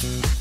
Thank